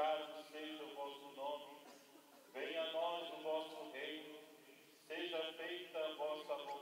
santificado seja o vosso nome, venha a nós o vosso reino, seja feita a vossa vontade